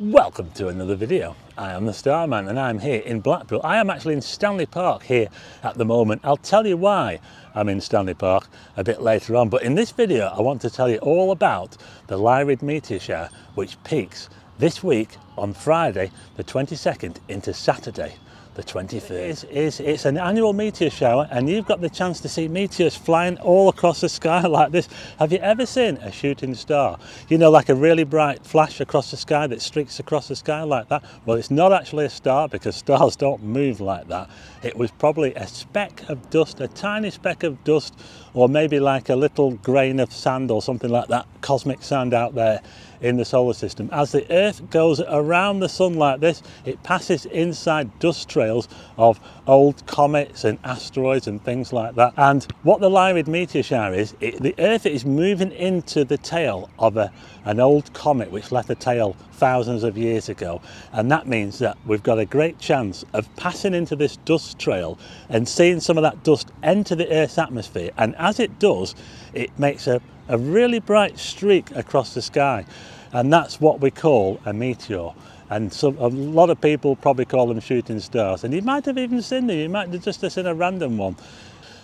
Welcome to another video. I am the Starman and I'm here in Blackpool. I am actually in Stanley Park here at the moment. I'll tell you why I'm in Stanley Park a bit later on. But in this video, I want to tell you all about the Lyrid meteor shower, which peaks this week on Friday, the 22nd into Saturday, the 23rd. It's, it's, it's, an annual meteor shower and you've got the chance to see meteors flying all across the sky like this. Have you ever seen a shooting star? You know, like a really bright flash across the sky that streaks across the sky like that? Well, it's not actually a star because stars don't move like that. It was probably a speck of dust, a tiny speck of dust, or maybe like a little grain of sand or something like that, cosmic sand out there in the solar system. As the Earth goes around the sun like this, it passes inside dust trails of old comets and asteroids and things like that. And what the Lyrid meteor shower is, it, the Earth is moving into the tail of a, an old comet which left a tail thousands of years ago. And that means that we've got a great chance of passing into this dust trail and seeing some of that dust enter the Earth's atmosphere. And as it does, it makes a a really bright streak across the sky and that's what we call a meteor. And a lot of people probably call them shooting stars. And you might have even seen them. You might have just seen a random one.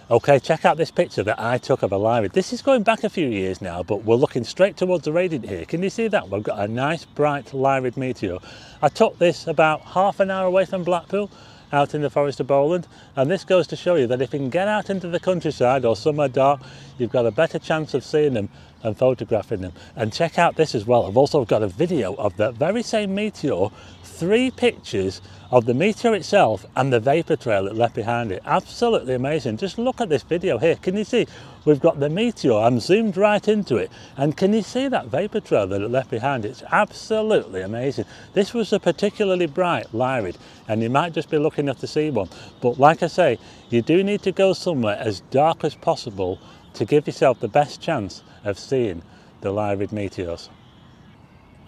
Okay check out this picture that i took of a lyrid this is going back a few years now but we're looking straight towards the radiant here. Can you see that? We've got a nice bright lyrid meteor. I took this about half an hour away from blackpool out in the forest of Bowland and this goes to show you that if you can get out into the countryside or somewhere dark you've got a better chance of seeing them and photographing them and check out this as well I've also got a video of that very same meteor three pictures of the meteor itself and the vapor trail it left behind it. Absolutely amazing. Just look at this video here. Can you see? We've got the meteor. I'm zoomed right into it. And can you see that vapor trail that it left behind? It's absolutely amazing. This was a particularly bright Lyrid and you might just be lucky enough to see one. But like I say, you do need to go somewhere as dark as possible to give yourself the best chance of seeing the Lyrid meteors.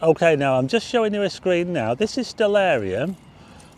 Okay, now I'm just showing you a screen now. This is Stellarium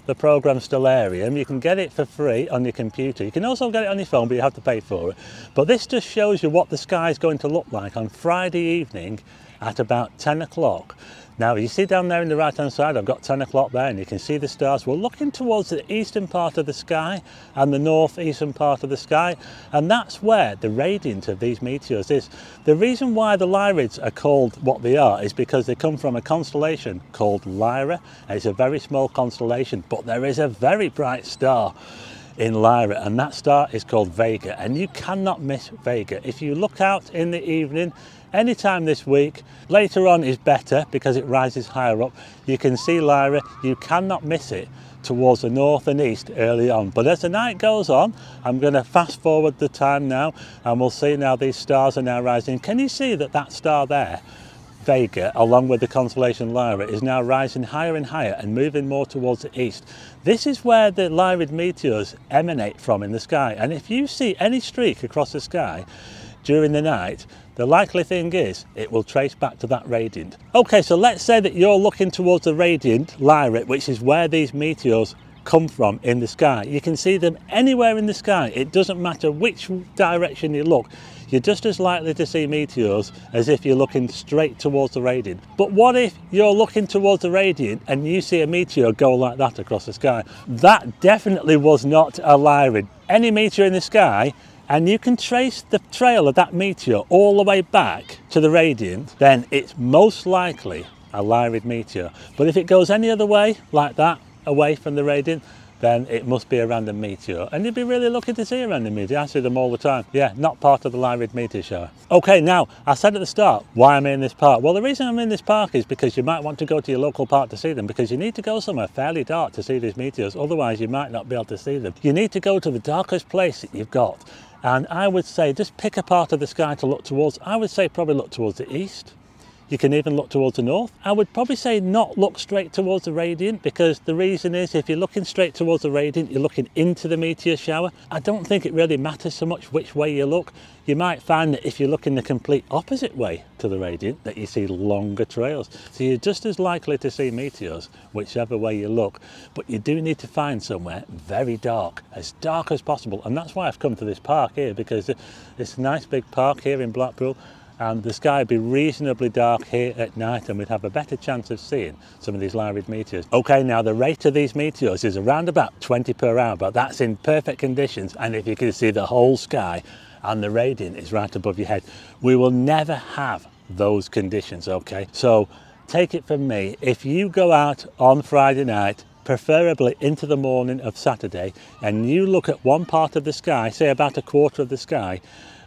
the program Stellarium. You can get it for free on your computer. You can also get it on your phone, but you have to pay for it. But this just shows you what the sky is going to look like on Friday evening at about 10 o'clock. Now you see down there in the right hand side I've got 10 o'clock there and you can see the stars. We're looking towards the eastern part of the sky and the northeastern part of the sky and that's where the radiant of these meteors is. The reason why the Lyrids are called what they are is because they come from a constellation called Lyra. It's a very small constellation but there is a very bright star in Lyra and that star is called Vega and you cannot miss Vega. If you look out in the evening anytime this week. Later on is better because it rises higher up. You can see Lyra, you cannot miss it towards the north and east early on. But as the night goes on, I'm going to fast forward the time now and we'll see now these stars are now rising. Can you see that that star there, Vega, along with the constellation Lyra, is now rising higher and higher and moving more towards the east. This is where the Lyrid meteors emanate from in the sky. And if you see any streak across the sky during the night, the likely thing is it will trace back to that radiant. Okay, so let's say that you're looking towards the radiant Lyra, which is where these meteors come from in the sky. You can see them anywhere in the sky. It doesn't matter which direction you look. You're just as likely to see meteors as if you're looking straight towards the radiant. But what if you're looking towards the radiant and you see a meteor go like that across the sky? That definitely was not a Lyrid. Any meteor in the sky and you can trace the trail of that meteor all the way back to the radiant, then it's most likely a Lyrid meteor. But if it goes any other way, like that, away from the radiant, then it must be a random meteor. And you'd be really lucky to see a random meteor. I see them all the time. Yeah, not part of the Lyrid meteor shower. Okay, now, I said at the start, why am I in this park? Well, the reason I'm in this park is because you might want to go to your local park to see them because you need to go somewhere fairly dark to see these meteors. Otherwise, you might not be able to see them. You need to go to the darkest place that you've got and I would say just pick a part of the sky to look towards. I would say probably look towards the east. You can even look towards the north. I would probably say not look straight towards the radiant because the reason is if you're looking straight towards the radiant, you're looking into the meteor shower. I don't think it really matters so much which way you look. You might find that if you look in the complete opposite way to the radiant, that you see longer trails. So you're just as likely to see meteors whichever way you look. But you do need to find somewhere very dark, as dark as possible. And that's why I've come to this park here because it's a nice big park here in Blackpool and the sky would be reasonably dark here at night and we'd have a better chance of seeing some of these Lyrid meteors. Okay, now the rate of these meteors is around about 20 per hour, but that's in perfect conditions and if you can see the whole sky and the radiant is right above your head. We will never have those conditions, okay? So take it from me, if you go out on Friday night preferably into the morning of Saturday, and you look at one part of the sky, say about a quarter of the sky,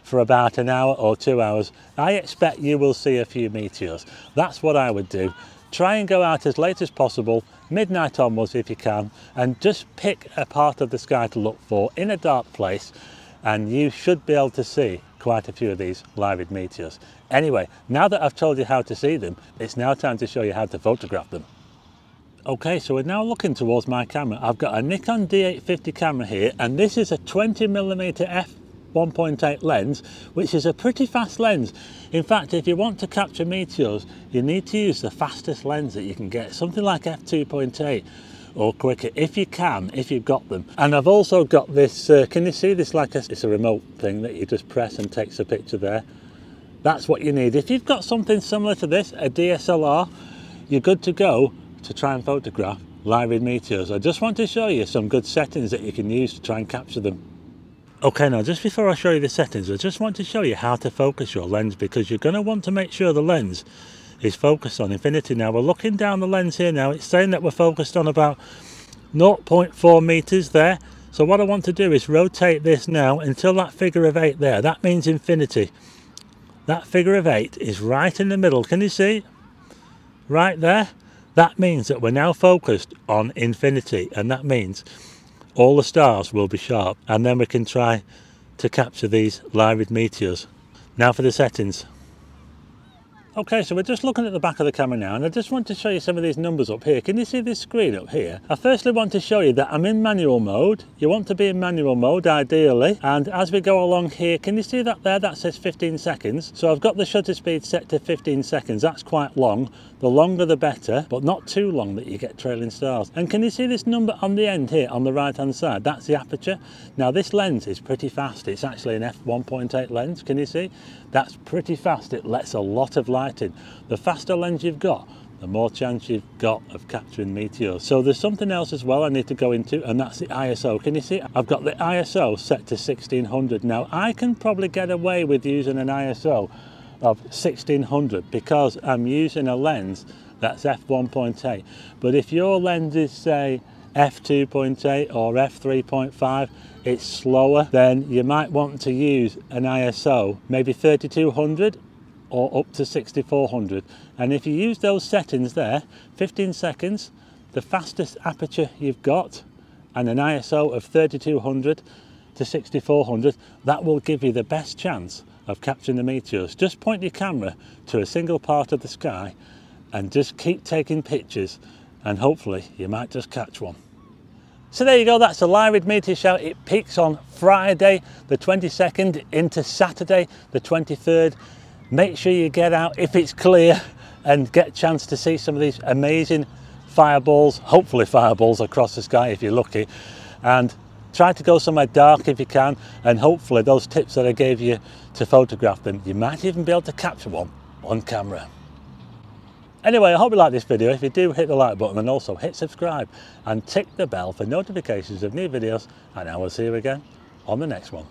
for about an hour or two hours, I expect you will see a few meteors. That's what I would do. Try and go out as late as possible, midnight onwards if you can, and just pick a part of the sky to look for in a dark place, and you should be able to see quite a few of these Lyrid meteors. Anyway, now that I've told you how to see them, it's now time to show you how to photograph them. Okay, so we're now looking towards my camera. I've got a Nikon D850 camera here, and this is a 20mm f 1.8 lens, which is a pretty fast lens. In fact, if you want to capture meteors, you need to use the fastest lens that you can get, something like f2.8 or quicker if you can if you've got them and I've also got this uh, can you see this like a, it's a remote thing that you just press and takes a picture there that's what you need if you've got something similar to this a DSLR you're good to go to try and photograph Lyrid meteors. I just want to show you some good settings that you can use to try and capture them. Okay, now just before I show you the settings, I just want to show you how to focus your lens because you're going to want to make sure the lens is focused on infinity. Now we're looking down the lens here now, it's saying that we're focused on about 0.4 meters there. So what I want to do is rotate this now until that figure of eight there. That means infinity. That figure of eight is right in the middle. Can you see? Right there. That means that we're now focused on infinity and that means all the stars will be sharp and then we can try to capture these Lyrid meteors. Now for the settings. Okay, so we're just looking at the back of the camera now and I just want to show you some of these numbers up here. Can you see this screen up here? I firstly want to show you that I'm in manual mode. You want to be in manual mode ideally. And as we go along here, can you see that there? That says 15 seconds. So I've got the shutter speed set to 15 seconds. That's quite long. The longer the better, but not too long that you get trailing stars. And can you see this number on the end here on the right hand side? That's the aperture. Now this lens is pretty fast. It's actually an f1.8 lens. Can you see? That's pretty fast. It lets a lot of light The faster lens you've got, the more chance you've got of capturing meteors. So there's something else as well I need to go into and that's the ISO. Can you see? I've got the ISO set to 1600. Now I can probably get away with using an ISO of 1600 because I'm using a lens that's f1.8. But if your lens is say f2.8 or f3.5 it's slower then you might want to use an ISO maybe 3200 or up to 6400 and if you use those settings there 15 seconds the fastest aperture you've got and an ISO of 3200 to 6400 that will give you the best chance of capturing the meteors. Just point your camera to a single part of the sky and just keep taking pictures and hopefully you might just catch one. So there you go, that's the Lyrid meteor shower. It peaks on Friday the 22nd into Saturday the 23rd make sure you get out if it's clear and get a chance to see some of these amazing fireballs hopefully fireballs across the sky if you're lucky. And try to go somewhere dark if you can and hopefully those tips that I gave you to photograph them you might even be able to capture one on camera. Anyway I hope you like this video. If you do hit the like button and also hit subscribe and tick the bell for notifications of new videos. And I will see you again on the next one